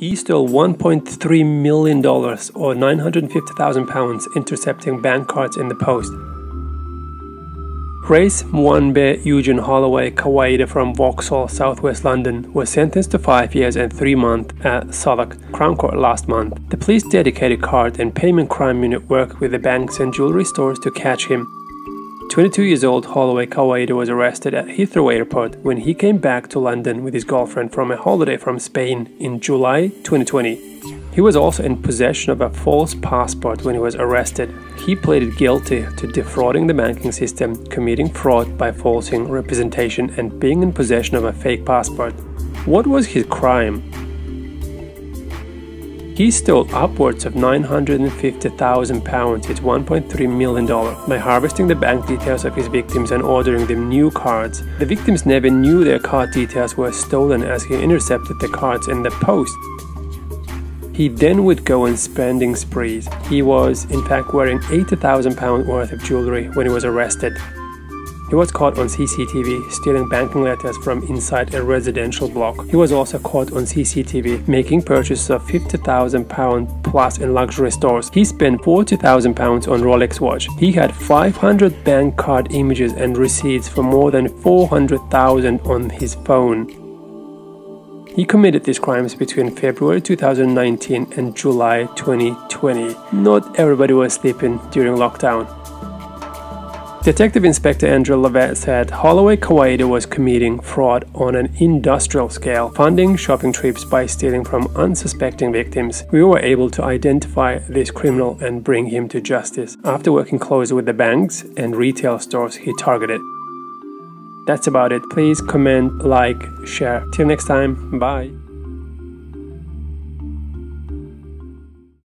He stole $1.3 million or 950,000 pounds intercepting bank cards in the post. Reiss Mwanbe Eugene Holloway Kawayida from Vauxhall, southwest London, was sentenced to five years and three months at Southwark Crown Court last month. The police dedicated card and payment crime unit worked with the banks and jewelry stores to catch him. 22 years old Holloway Kawayida was arrested at Heathrow Airport when he came back to London with his girlfriend from a holiday from Spain in July 2020. He was also in possession of a false passport when he was arrested. He pleaded guilty to defrauding the banking system, committing fraud by falsing representation, and being in possession of a fake passport. What was his crime? He stole upwards of £950,000, it's $1.3 million, by harvesting the bank details of his victims and ordering them new cards. The victims never knew their card details were stolen as he intercepted the cards in the post. He then would go on spending sprees. He was, in fact, wearing £80,000 worth of jewellery when he was arrested. He was caught on CCTV stealing banking letters from inside a residential block. He was also caught on CCTV making purchases of £50,000 plus in luxury stores. He spent £40,000 on Rolex watch. He had 500 bank card images and receipts for more than 400,000 on his phone. He committed these crimes between February 2019 and July 2020. Not everybody was sleeping during lockdown. Detective Inspector Andrew Lovett said Holloway Kawayida was committing fraud on an industrial scale, funding shopping trips by stealing from unsuspecting victims. We were able to identify this criminal and bring him to justice after working closely with the banks and retail stores he targeted. That's about it. Please comment, like, share. Till next time, bye.